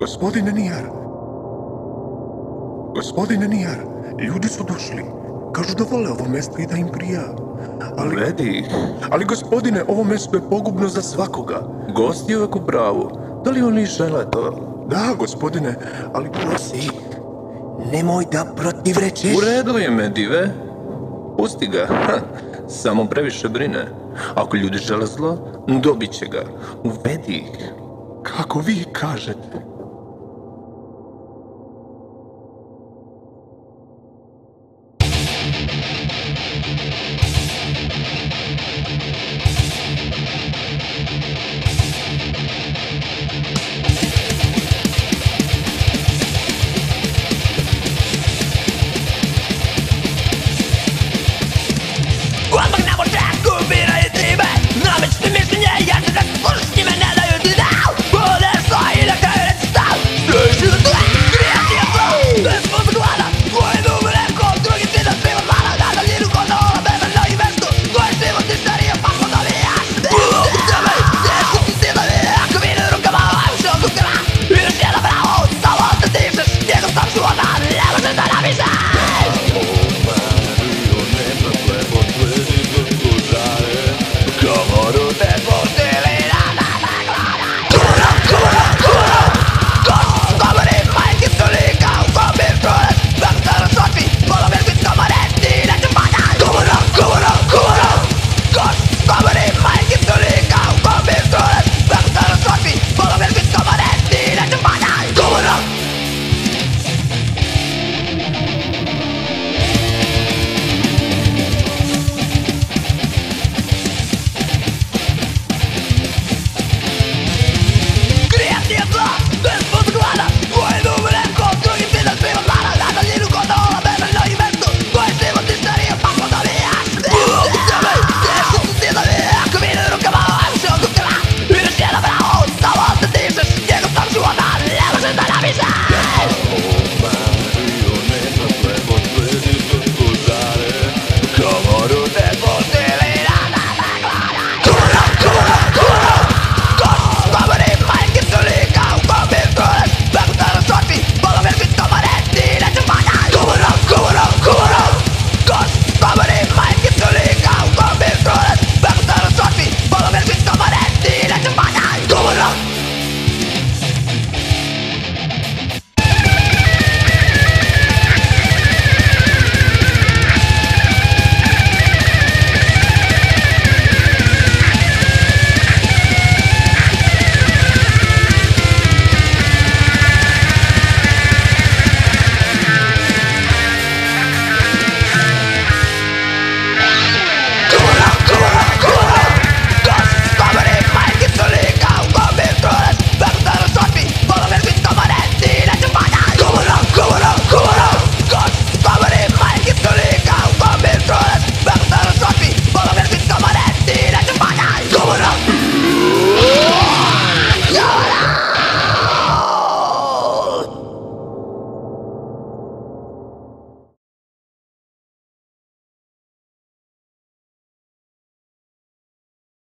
Gospodine Nijar! Gospodine Nijar, ljudi su došli. Kažu da vole ovo mesto i da im prija. Ali... Redi. Ali gospodine, ovo mesto je pogubno za svakoga. Gost je uvijek u pravu. Da li oni žele to? Da, gospodine, ali prosi. Nemoj da protivrečeš. U redu je, Medive. Pusti ga. Ha. Samo previše brine. Ako ljudi žele zlo, dobit će ga. Uvedi ih. Kako vi kažete.